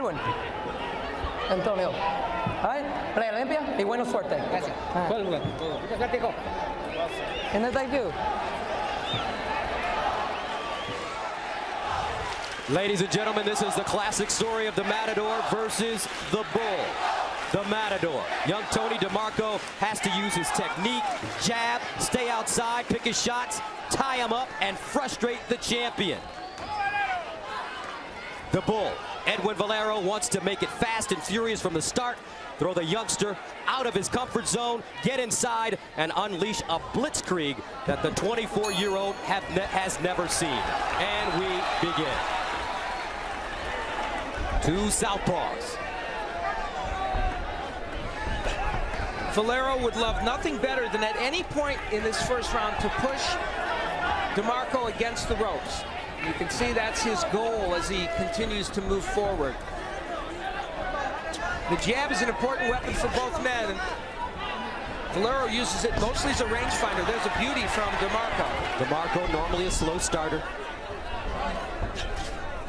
Edwin. Antonio. Ay, playa limpia y buena suerte. Gracias. Todo lugar. Todo. Muchas gracias, hijo. And then thank you. Ladies and gentlemen, this is the classic story of the Matador versus the Bull. The Matador. Young Tony DeMarco has to use his technique, jab, stay outside, pick his shots, tie him up, and frustrate the champion. The Bull, Edwin Valero, wants to make it fast and furious from the start, throw the youngster out of his comfort zone, get inside, and unleash a blitzkrieg that the 24-year-old ne has never seen. And we begin. Two southpaws. Valero would love nothing better than at any point in this first round to push DeMarco against the ropes. You can see that's his goal as he continues to move forward. The jab is an important weapon for both men. Valero uses it mostly as a rangefinder. There's a beauty from DeMarco. DeMarco, normally a slow starter.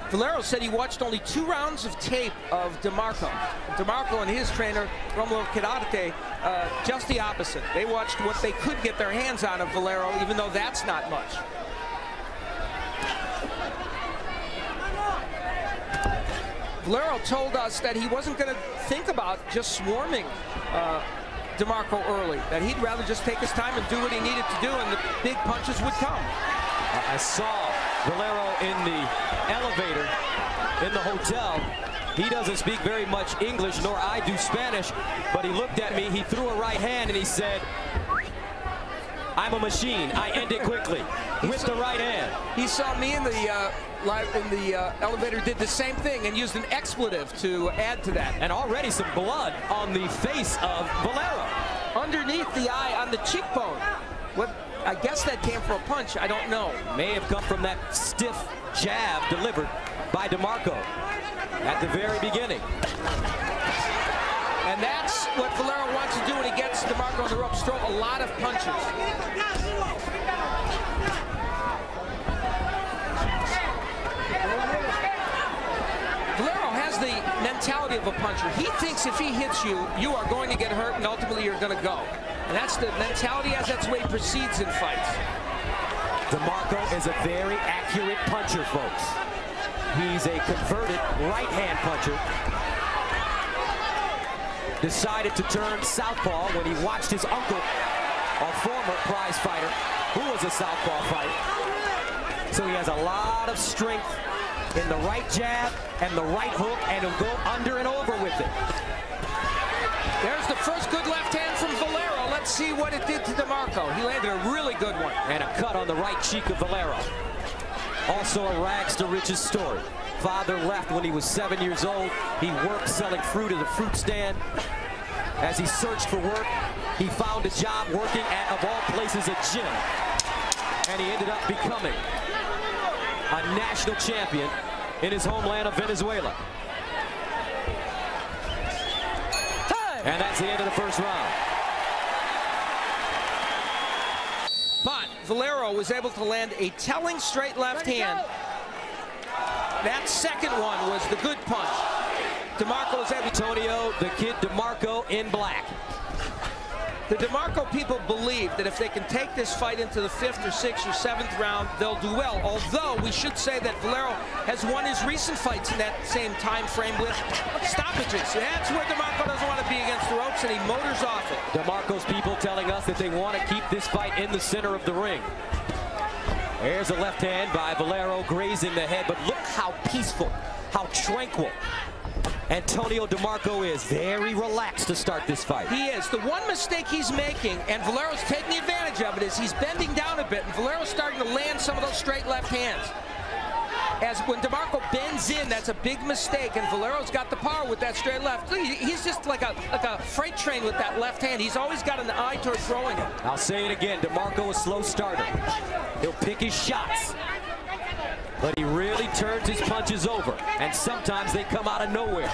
Valero said he watched only two rounds of tape of DeMarco. DeMarco and his trainer, Romulo Quirarte, uh, just the opposite. They watched what they could get their hands on of Valero, even though that's not much. Valero told us that he wasn't going to think about just swarming uh, DeMarco early, that he'd rather just take his time and do what he needed to do, and the big punches would come. I saw Valero in the elevator in the hotel. He doesn't speak very much English, nor I do Spanish, but he looked at me, he threw a right hand, and he said, I'm a machine. I end it quickly with the right hand. He saw me in the uh, in the uh, elevator, did the same thing, and used an expletive to add to that. And already some blood on the face of Valero. Underneath the eye, on the cheekbone. What? I guess that came from a punch. I don't know. May have come from that stiff jab delivered by DeMarco at the very beginning. And that's what Valero wants to do when he gets DeMarco on the ropes, throw a lot of punches. Valero has the mentality of a puncher. He thinks if he hits you, you are going to get hurt and ultimately you're going to go. And that's the mentality as that's the way he proceeds in fights. DeMarco is a very accurate puncher, folks. He's a converted right-hand puncher. Decided to turn southpaw when he watched his uncle, a former prize fighter, who was a southpaw fighter. So he has a lot of strength in the right jab and the right hook, and he'll go under and over with it. There's the first good left hand from Valero. Let's see what it did to DeMarco. He landed a really good one. And a cut on the right cheek of Valero. Also a rags to riches story. Father left when he was seven years old. He worked selling fruit at a fruit stand. As he searched for work, he found a job working at, of all places, a gym. And he ended up becoming a national champion in his homeland of Venezuela. And that's the end of the first round. But Valero was able to land a telling straight left hand. That second one was the good punch. DeMarco was able Antonio, the kid DeMarco in black. The DeMarco people believe that if they can take this fight into the fifth or sixth or seventh round, they'll do well. Although we should say that Valero has won his recent fights in that same time frame with stoppages. That's where DeMarco doesn't want to be against the ropes, and he motors off it. DeMarco's people telling us that they want to keep this fight in the center of the ring. There's a left hand by Valero grazing the head, but look how peaceful, how tranquil Antonio DeMarco is very relaxed to start this fight. He is. The one mistake he's making, and Valero's taking advantage of it, is he's bending down a bit, and Valero's starting to land some of those straight left hands. As when DeMarco bends in, that's a big mistake, and Valero's got the power with that straight left. He's just like a like a freight train with that left hand. He's always got an eye toward throwing it. I'll say it again, DeMarco a slow starter. He'll pick his shots but he really turns his punches over, and sometimes they come out of nowhere.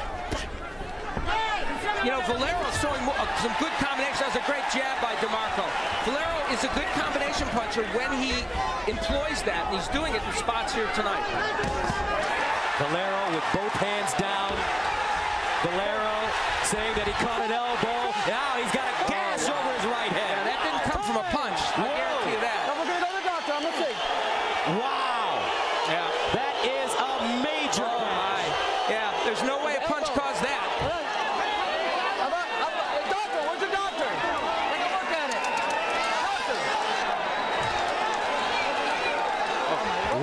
You know, Valero's throwing uh, some good combinations. That was a great jab by DeMarco. Valero is a good combination puncher when he employs that, and he's doing it in spots here tonight. Valero with both hands down, Valero saying that he caught an elbow. Now he's got a gash over his right Yeah, head. that didn't come from a punch. I guarantee you that. Don't forget the doctor. I'm gonna see. Wow. Yeah. That is a major Oh my. gash. Yeah, there's no way a punch caused that. How about, how about, hey, doctor, where's the doctor? Take a look at it. Doctor.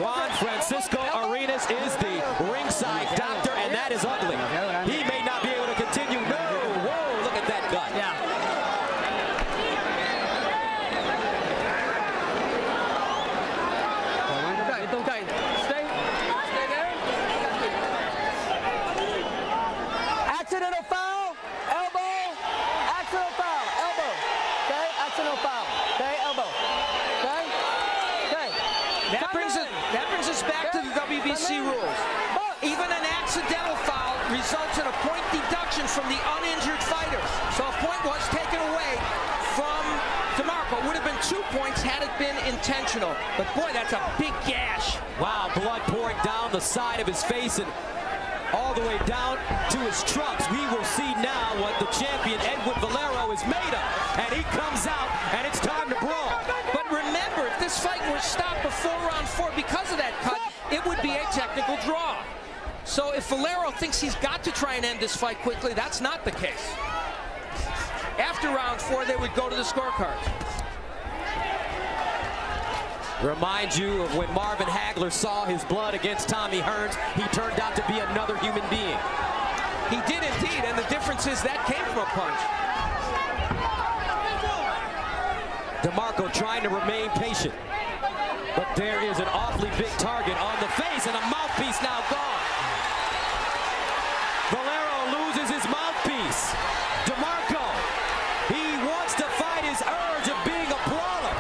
Juan Francisco Arenas is the ringside doctor, and that is ugly. He may not be able to continue. No. Whoa, look at that gut. Yeah. Okay, okay. Stay, stay there. Accidental foul, elbow, accidental foul, elbow. Okay, accidental foul. Okay, elbow. Okay, okay. That Come brings in. us that brings us back to the WBC Come in. rules. But Even an accidental foul results in a point deduction from the uninjured fighters. So a point was taken away from DeMarco. Would have been two points had it been intentional. But boy, that's a big gash. Wow, blood pouring down the side of his face and all the way down to his trunks. We will see now what the champion Edwin Valero is made of. And he comes out, and it's time to brawl. But remember, if this fight were stopped before round four because of that cut, it would be a technical draw. So if Valero thinks he's got to try and end this fight quickly, that's not the case. After round four, they would go to the scorecards. Remind you of when Marvin Hagler saw his blood against Tommy Hearns. He turned out to be another human being. He did indeed, and the difference is that came from a punch. DeMarco trying to remain patient. But there is an awfully big target on the face and a mouthpiece now gone. Valero loses his mouthpiece. DeMarco, he wants to fight his urge of being a brawler.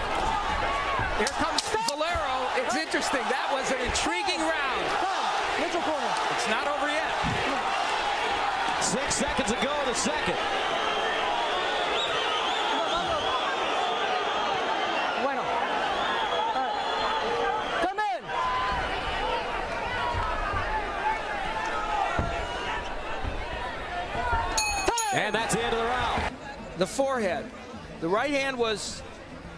Here comes Valero. It's interesting. That was an intriguing round. come, neutral corner. It's not over yet. Six seconds ago, in the second. Bueno. Come in. And that's the end of the round. The forehead. The right hand was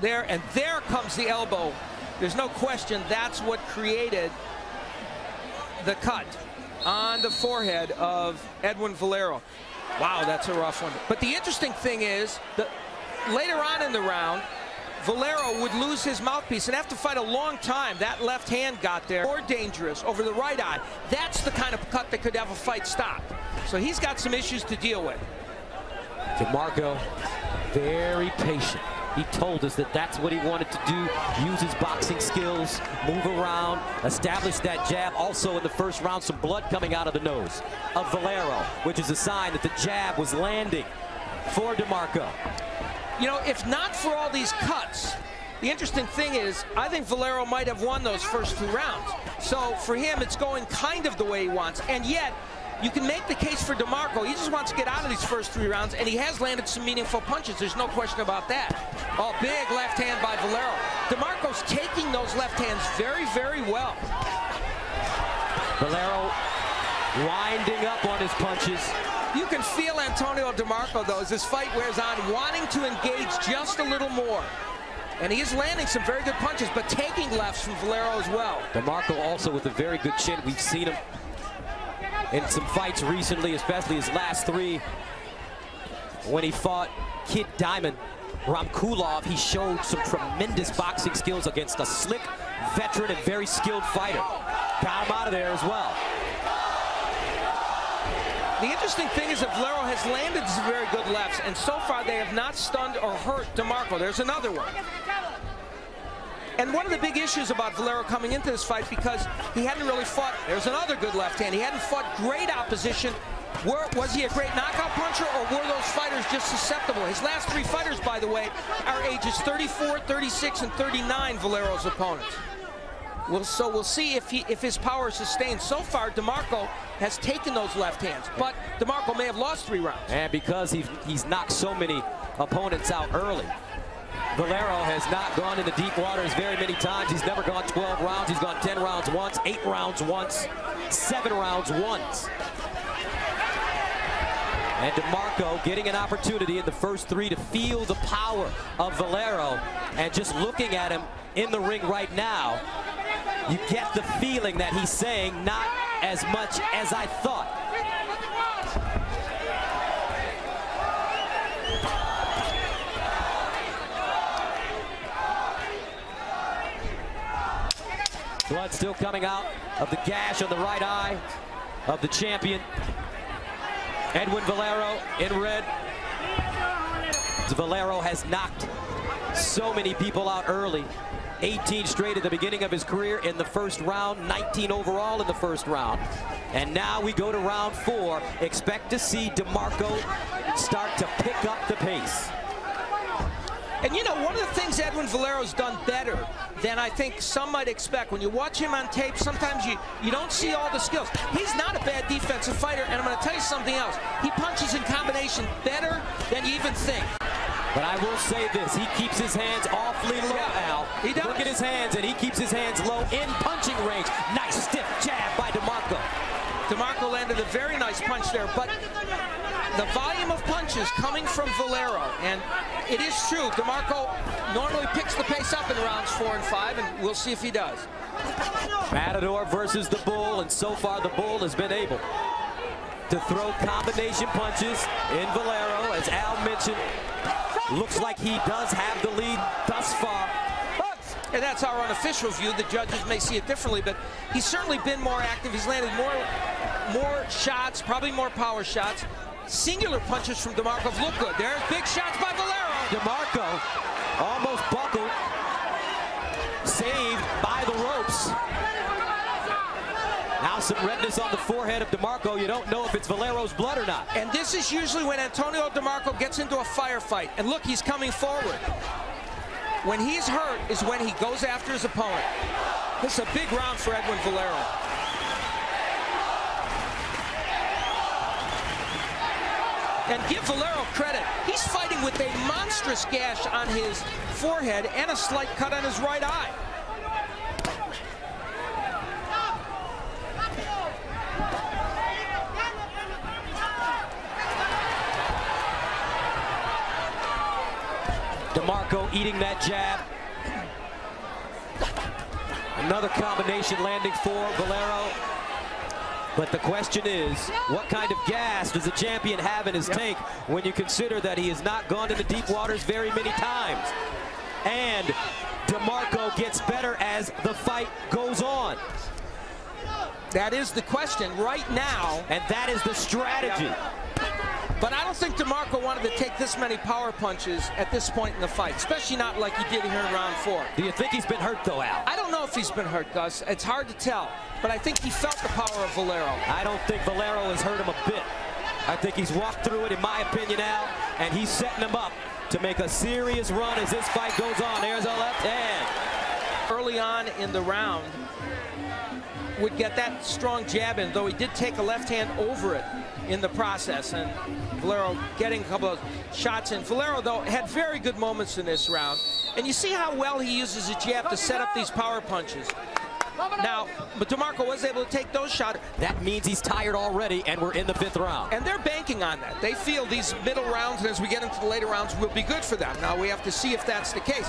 there, and there comes the elbow. There's no question that's what created the cut on the forehead of Edwin Valero. Wow, that's a rough one. But the interesting thing is that later on in the round, Valero would lose his mouthpiece and have to fight a long time. That left hand got there. More dangerous over the right eye. That's the kind of cut that could have a fight stopped. So he's got some issues to deal with. DeMarco, very patient. He told us that that's what he wanted to do. Use his boxing skills, move around, establish that jab. Also in the first round, some blood coming out of the nose of Valero, which is a sign that the jab was landing for DeMarco. You know, if not for all these cuts, the interesting thing is, I think Valero might have won those first two rounds. So for him, it's going kind of the way he wants. And yet, you can make the case for DeMarco. He just wants to get out of these first three rounds, and he has landed some meaningful punches. There's no question about that. Oh, big left hand by Valero. DeMarco's taking those left hands very, very well. Valero winding up on his punches. You can feel Antonio DeMarco, though, as this fight wears on, wanting to engage just a little more. And he is landing some very good punches, but taking lefts from Valero as well. DeMarco also with a very good chin. We've seen him in some fights recently, especially his last three. When he fought Kid Diamond, Raiymkulov, he showed some tremendous boxing skills against a slick veteran and very skilled fighter. Got him out of there as well. The interesting thing is that Valero has landed some very good lefts, and so far they have not stunned or hurt DeMarco. There's another one. And one of the big issues about Valero coming into this fight, because he hadn't really fought, there's another good left hand, he hadn't fought great opposition. Were, was he a great knockout puncher, or were those fighters just susceptible? His last three fighters, by the way, are ages 34, 36, and 39, Valero's opponents. Well, so we'll see if he if his power is sustained. So far, DeMarco has taken those left hands, but DeMarco may have lost three rounds. And because he's, he's knocked so many opponents out early, Valero has not gone into deep waters very many times. He's never gone 12 rounds. He's gone 10 rounds once, 8 rounds once, 7 rounds once. And DeMarco getting an opportunity in the first three to feel the power of Valero. And just looking at him in the ring right now, you get the feeling that he's saying not as much as I thought. Still coming out of the gash on the right eye of the champion. Edwin Valero in red. Valero has knocked so many people out early. 18 straight at the beginning of his career in the first round, 19 overall in the first round. And now we go to round four. Expect to see DeMarco start to pick up the pace. And you know, one of the things Edwin Valero's done better than I think some might expect, when you watch him on tape, sometimes you, you don't see all the skills. He's not a bad defensive fighter, and I'm going to tell you something else. He punches in combination better than you even think. But I will say this, he keeps his hands awfully low, Yeah, Al. he does. Look at his hands, and he keeps his hands low in punching range. Nice stiff jab by DeMarco. DeMarco landed a very nice punch there, but of punches coming from Valero, and it is true, DeMarco normally picks the pace up in rounds four and five, and we'll see if he does. Matador versus the Bull, and so far the Bull has been able to throw combination punches in Valero, as Al mentioned. Looks like he does have the lead thus far. And that's our unofficial view. The judges may see it differently, but he's certainly been more active. He's landed more, more shots, probably more power shots. Singular punches from DeMarco look good. There's big shots by Valero. DeMarco almost buckled, saved by the ropes. Now some redness on the forehead of DeMarco. You don't know if it's Valero's blood or not. And this is usually when Antonio DeMarco gets into a firefight. And look, he's coming forward. When he's hurt is when he goes after his opponent. This is a big round for Edwin Valero. And give Valero credit. He's fighting with a monstrous gash on his forehead and a slight cut on his right eye. DeMarco eating that jab. Another combination landing for Valero. But the question is, what kind of gas does the champion have in his tank when you consider that he has not gone to the deep waters very many times? And DeMarco gets better as the fight goes on. That is the question right now. And that is the strategy. But I don't think DeMarco wanted to take this many power punches at this point in the fight, especially not like he did here in round four. Do you think he's been hurt, though, Al? I don't know if he's been hurt, Gus. It's hard to tell. But I think he felt the power of Valero. I don't think Valero has hurt him a bit. I think he's walked through it, in my opinion, Al, and he's setting him up to make a serious run as this fight goes on. There's a left hand. Early on in the round, would get that strong jab in, though he did take a left hand over it in the process. And Valero getting a couple of shots in. Valero, though, had very good moments in this round. And you see how well he uses his jab to set up these power punches. Now, but DeMarco was able to take those shots. That means he's tired already, and we're in the fifth round. And they're banking on that. They feel these middle rounds, and as we get into the later rounds, will be good for them. Now, we have to see if that's the case.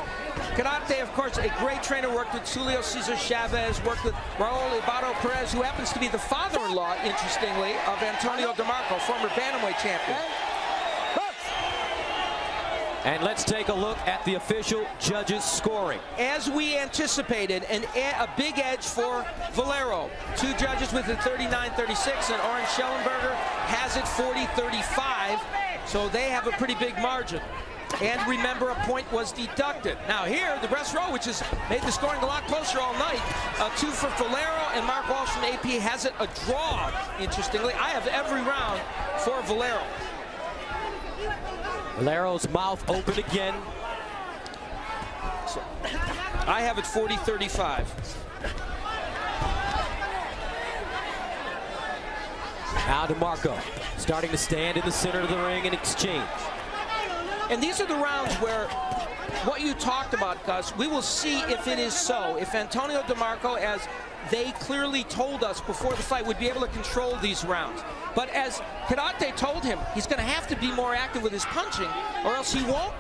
Quirarte, of course, a great trainer, worked with Julio Cesar Chavez, worked with Raul Jibaro Perez, who happens to be the father-in-law, interestingly, of Antonio DeMarco, former bantamweight champion. And let's take a look at the official judges' scoring. As we anticipated, an, a big edge for Valero. Two judges with it 39-36, and Orange Schellenberger has it 40-35, so they have a pretty big margin. And remember, a point was deducted. Now here, the rest row, which has made the scoring a lot closer all night. Uh, two for Valero, and Mark Walsh from AP has it a draw, interestingly. I have every round for Valero. Valero's mouth open again. So, I have it 40-35. Now DeMarco starting to stand in the center of the ring and exchange. And these are the rounds where what you talked about, Gus, we will see if it is so. If Antonio DeMarco, as they clearly told us before the fight would be able to control these rounds. But as Quirarte told him, he's going to have to be more active with his punching, or else he won't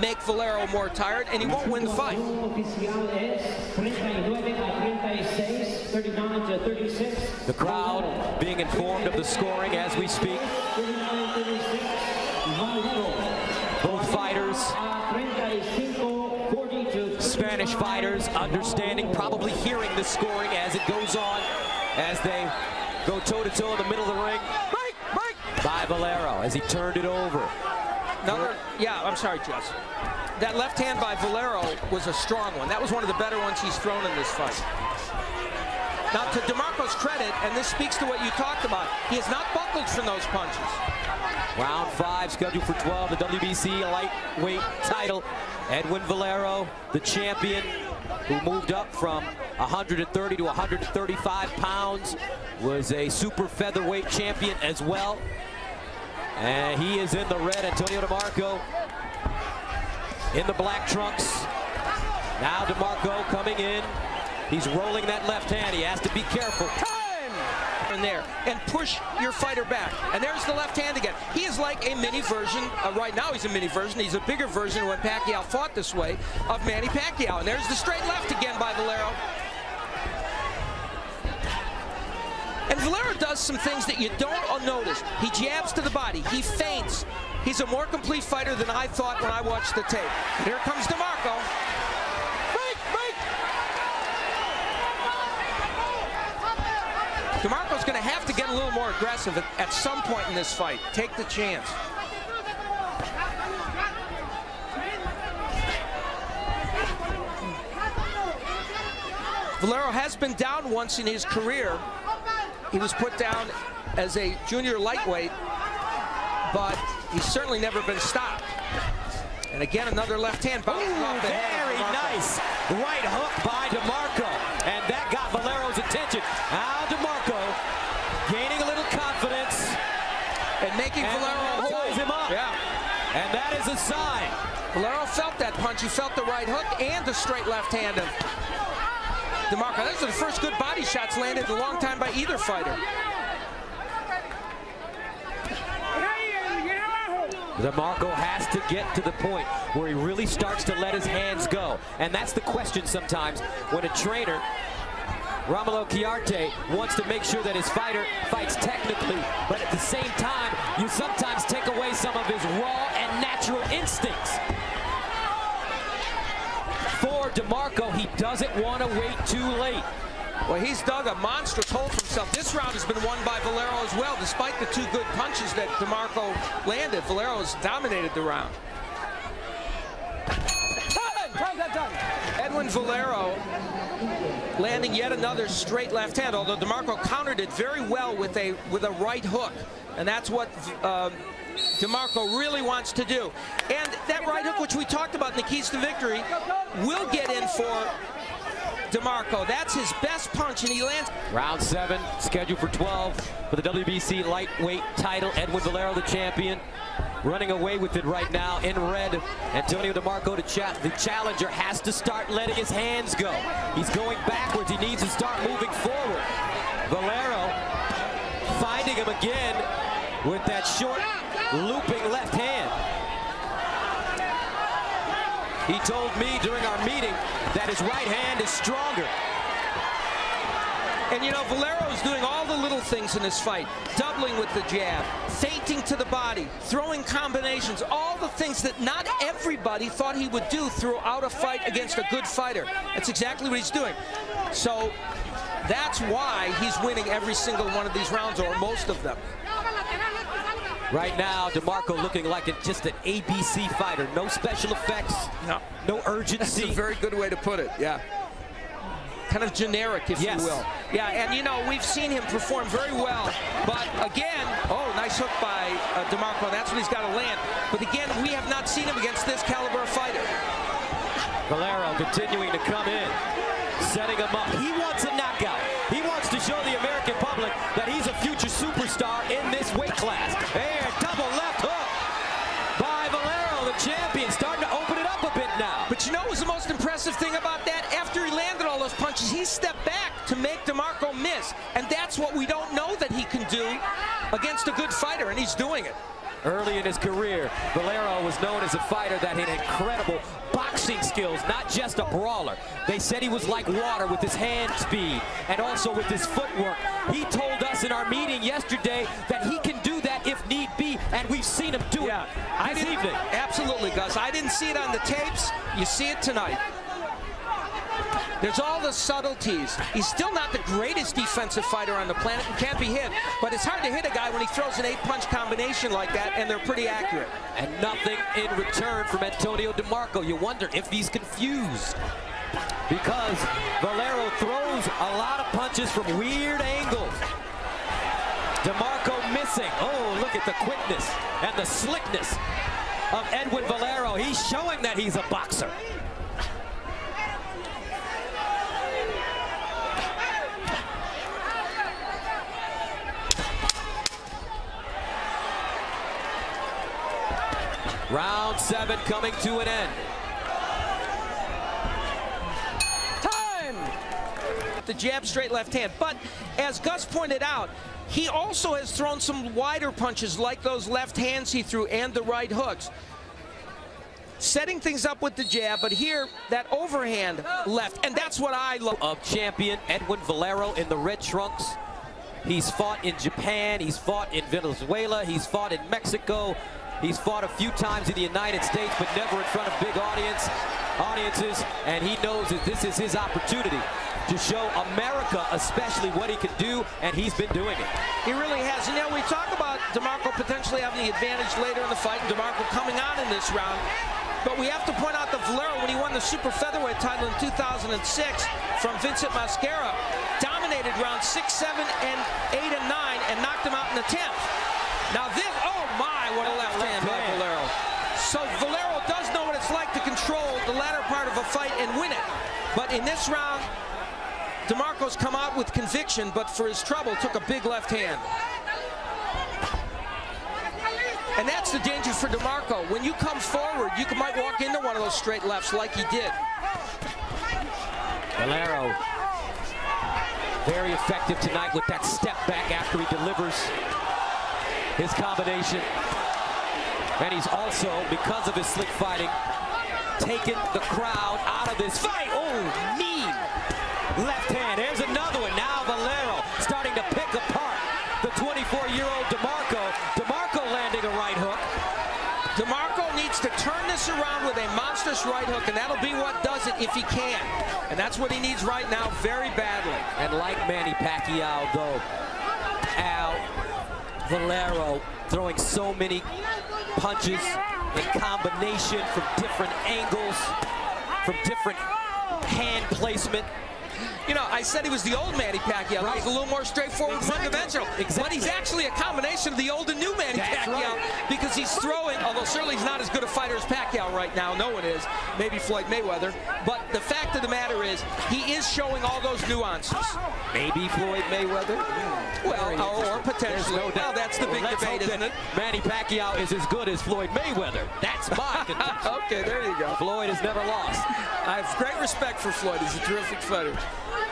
make Valero more tired and he won't win the fight. The crowd being informed of the scoring as we speak. Spanish fighters, understanding, probably hearing the scoring as it goes on, as they go toe-to-toe -to -toe in the middle of the ring. Break, break. By Valero as he turned it over. Another, yeah, I'm sorry, Jess. That left hand by Valero was a strong one. That was one of the better ones he's thrown in this fight. Now, to DeMarco's credit, and this speaks to what you talked about, he has not buckled from those punches. Round five, scheduled for 12, the WBC lightweight title. Edwin Valero, the champion, who moved up from 130 to 135 pounds, was a super featherweight champion as well. And he is in the red, Antonio DeMarco in the black trunks. Now DeMarco coming in. He's rolling that left hand. He has to be careful. In there and push your fighter back. And there's the left hand again. He is like a mini version. Uh, right now, he's a mini version. He's a bigger version when Pacquiao fought this way of Manny Pacquiao. And there's the straight left again by Valero. And Valero does some things that you don't notice. He jabs to the body. He feints. He's a more complete fighter than I thought when I watched the tape. Here comes DeMarco. DeMarco's going to have to get a little more aggressive at, at some point in this fight. Take the chance. Valero has been down once in his career. He was put down as a junior lightweight, but he's certainly never been stopped. And again, another left hand. Ooh, very nice right hook by DeMarco. And that got Valero's attention. Now DeMarco gaining a little confidence. And making and Valero ties him up. Yeah. And that is a sign. Valero felt that punch. He felt the right hook and the straight left hand of DeMarco. Those are the first good body shots landed in a long time by either fighter. DeMarco has to get to the point where he really starts to let his hands go. And that's the question sometimes when a trainer, Romulo Quirarte, wants to make sure that his fighter fights technically, but at the same time, you sometimes take away some of his raw and natural instincts. For DeMarco, he doesn't want to wait too late. Well, he's dug a monstrous hole for himself. This round has been won by Valero as well, despite the two good punches that DeMarco landed. Valero has dominated the round. Edwin Valero landing yet another straight left hand, although DeMarco countered it very well with a with a right hook. And that's what um, DeMarco really wants to do. And that right hook, which we talked about in the keys to victory, will get in for DeMarco. That's his best punch, and he lands. Round seven, scheduled for 12 for the WBC lightweight title. Edwin Valero, the champion, running away with it right now in red. Antonio DeMarco, to chat. the challenger, has to start letting his hands go. He's going backwards. He needs to start moving forward. Valero finding him again with that short, looping left hand. He told me during our meeting that his right hand is stronger. And you know, Valero is doing all the little things in this fight. Doubling with the jab, feinting to the body, throwing combinations, all the things that not everybody thought he would do throughout a fight against a good fighter. That's exactly what he's doing. So that's why he's winning every single one of these rounds, or most of them. Right now, DeMarco looking like a, just an ABC fighter. No special effects, no, no urgency. That's a very good way to put it, yeah. Kind of generic, if yes. you will. Yeah, and you know, we've seen him perform very well. But again, oh, nice hook by uh, DeMarco. That's what he's got to land. But again, we have not seen him against this caliber fighter. Valero continuing to come in, setting him up. He wants he landed all those punches, he stepped back to make DeMarco miss, And that's what we don't know that he can do against a good fighter, and he's doing it. Early in his career, Valero was known as a fighter that had incredible boxing skills, not just a brawler. They said he was like water with his hand speed and also with his footwork. He told us in our meeting yesterday that he can do that if need be, and we've seen him do Yeah, it I this evening. Absolutely, Gus. I didn't see it on the tapes. You see it tonight. There's all the subtleties. He's still not the greatest defensive fighter on the planet and can't be hit, but it's hard to hit a guy when he throws an eight-punch combination like that, and they're pretty accurate. And nothing in return from Antonio DeMarco. You wonder if he's confused. Because Valero throws a lot of punches from weird angles. DeMarco missing. Oh, look at the quickness and the slickness of Edwin Valero. He's showing that he's a boxer. Round seven coming to an end. Time! The jab, straight left hand. But as Gus pointed out, he also has thrown some wider punches like those left hands he threw and the right hooks. Setting things up with the jab, but here, that overhand left, and that's what I love. of champion Edwin Valero in the red trunks. He's fought in Japan, he's fought in Venezuela, he's fought in Mexico, he's fought a few times in the United States, but never in front of big audience audiences, and he knows that this is his opportunity to show America especially what he can do, and he's been doing it. He really has. And, you know, we talk about DeMarco potentially having the advantage later in the fight, and DeMarco coming on in this round. But we have to point out that Valero, when he won the super featherweight title in 2006 from Vincent Mosquera, dominated rounds 6, 7, and 8, and 9, and knocked him out in the 10th. Now this, oh my, what a left hand. Valero. So Valero does know what it's like to control the latter part of a fight and win it. But in this round, DeMarco's come out with conviction, but for his trouble, took a big left hand. And that's the danger for DeMarco. When you come forward, you might walk into one of those straight lefts like he did. Valero very effective tonight with that step back after he delivers his combination. And he's also, because of his slick fighting, taken the crowd out of this fight. Oh, knee. Left hand. There's another one. Now Valero starting to pick apart the 24-year-old DeMarco. DeMarco landing a right hook. DeMarco needs to turn this around with a monstrous right hook, and that'll be what does it if he can. And that's what he needs right now very badly. And like Manny Pacquiao, though, Al Valero throwing so many punches in combination from different angles, from different hand placement. You know, I said he was the old Manny Pacquiao. Right. He's a little more straightforward, Exactly. one-dimensional. But he's actually a combination of the old and new Manny That's Pacquiao right. because he's throwing, although certainly he's not as good a fighter as Pacquiao right now. No one is. Maybe Floyd Mayweather. But the fact of the matter is, he is showing all those nuances. Maybe Floyd Mayweather. Well, or, or potentially. No doubt. Well, that's the big Let's debate, isn't it? Manny Pacquiao is as good as Floyd Mayweather. That's my contention. okay, there you go. Floyd has never lost. I have great respect for Floyd. He's a terrific fighter.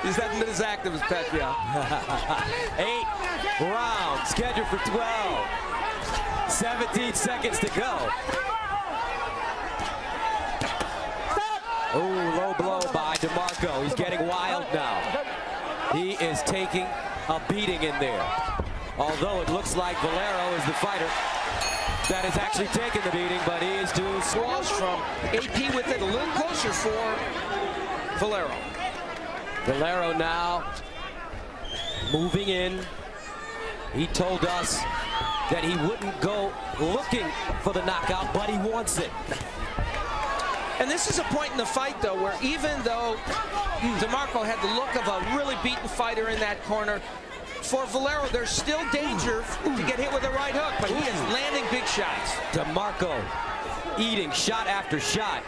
He's hasn't been as active as Pacquiao. Eight rounds scheduled for 12. 17 seconds to go. Ooh, low blow by DeMarco. He's getting wild now. He is taking a beating in there. Although it looks like Valero is the fighter that has actually taken the beating, but he is too Squash from AP with it a little closer for Valero. Valero now moving in. He told us that he wouldn't go looking for the knockout, but he wants it. And this is a point in the fight, though, where even though DeMarco had the look of a really beaten fighter in that corner, for Valero, there's still danger to get hit with a right hook, but he is landing big shots. DeMarco eating shot after shot.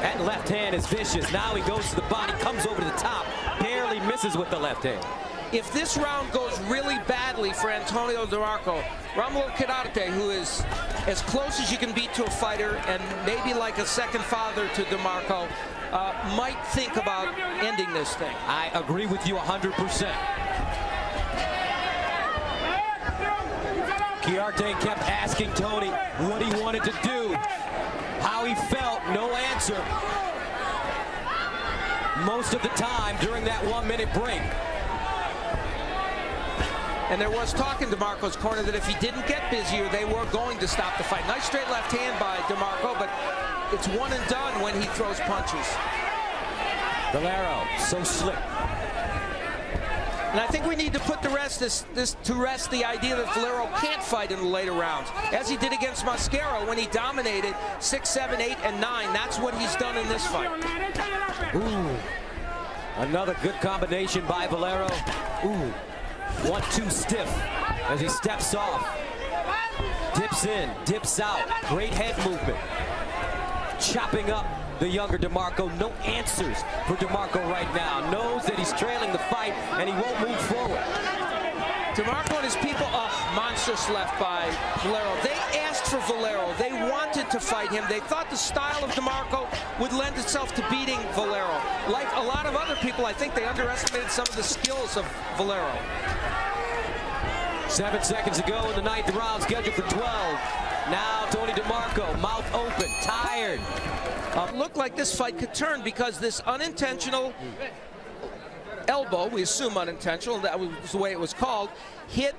That left hand is vicious. Now he goes to the body, comes over to the top, barely misses with the left hand. If this round goes really badly for Antonio DeMarco, Romulo Quirarte, who is as close as you can be to a fighter and maybe like a second father to DeMarco, uh, might think about ending this thing. I agree with you 100%. Quirarte kept asking Tony what he wanted to do, how he felt, no answer. Most of the time during that one-minute break. And there was talk in DeMarco's corner that if he didn't get busier, they were going to stop the fight. Nice straight left hand by DeMarco, but it's one and done when he throws punches. Valero, so slick. And I think we need to put the rest this, this to rest the idea that Valero can't fight in the later rounds, as he did against Mosquera when he dominated six, seven, eight, and nine. That's what he's done in this fight. Ooh, another good combination by Valero. Ooh, one, two stiff as he steps off. Dips in, dips out. Great head movement. Chopping up the younger DeMarco. No answers for DeMarco right now. Knows that he's trailing the fight and he won't move forward. DeMarco and his people, oh, monstrous left by Valero. They asked for Valero. They wanted to fight him. They thought the style of DeMarco would lend itself to beating Valero. Like a lot of other people, I think they underestimated some of the skills of Valero. Seven seconds ago in the ninth round, scheduled for 12. Now Tony DeMarco, mouth open, tired. Uh, looked like this fight could turn because this unintentional elbow, we assume unintentional, that was the way it was called, hit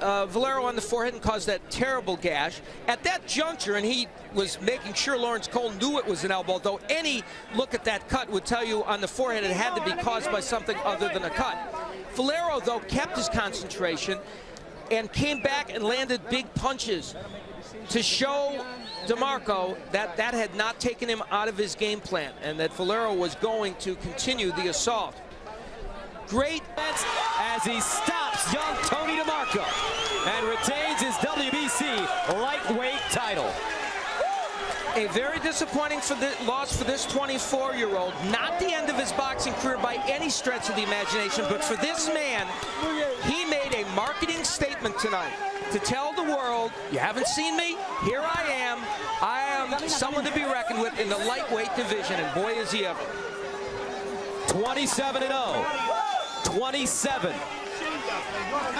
uh, Valero on the forehead and caused that terrible gash. At that juncture, and he was making sure Laurence Cole knew it was an elbow, though any look at that cut would tell you on the forehead it had to be caused by something other than a cut. Valero, though, kept his concentration and came back and landed big punches to show DeMarco that that had not taken him out of his game plan and that Valero was going to continue the assault. Great defense as he stops young Tony DeMarco and retains his WBC lightweight title. A very disappointing for the, loss for this 24-year-old. Not the end of his boxing career by any stretch of the imagination, but for this man, he made a marketing statement tonight to tell the world, you haven't seen me, here I am. I am someone to be reckoned with in the lightweight division, and boy is he ever. 27 and 0. 27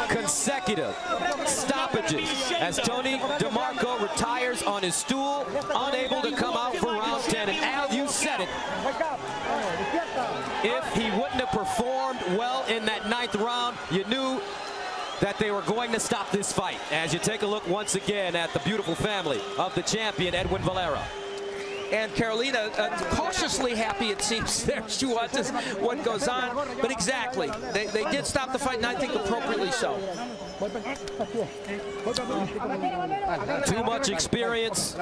consecutive stoppages as Tony DeMarco retires on his stool, unable to come out for round 10. And Al, you said it. If he wouldn't have performed well in that ninth round, you knew that they were going to stop this fight. As you take a look once again at the beautiful family of the champion, Edwin Valero. And Carolina, uh, cautiously happy it seems there she watches what goes on. But exactly, they, they did stop the fight, and I think appropriately so. Too much experience,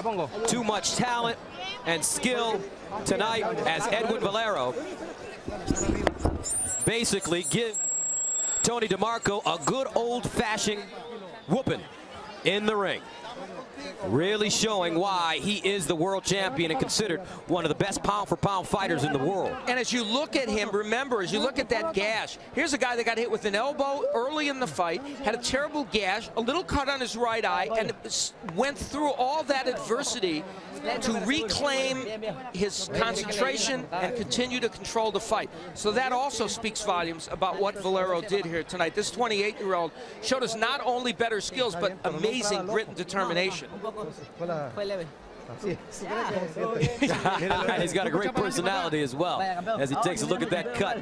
too much talent and skill tonight as Edwin Valero basically give Tony DeMarco a good old-fashioned whooping in the ring. Really showing why he is the world champion and considered one of the best pound-for-pound fighters in the world. And as you look at him, remember, as you look at that gash, here's a guy that got hit with an elbow early in the fight, had a terrible gash, a little cut on his right eye, and went through all that adversity to reclaim his concentration and continue to control the fight. So that also speaks volumes about what Valero did here tonight. This 28-year-old showed us not only better skills, but amazing grit and determination. He's got a great personality as well as he takes a look at that cut.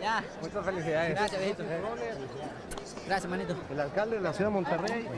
Ya. Muchas felicidades. Gracias. Gracias, manito. El alcalde de la ciudad de Monterrey.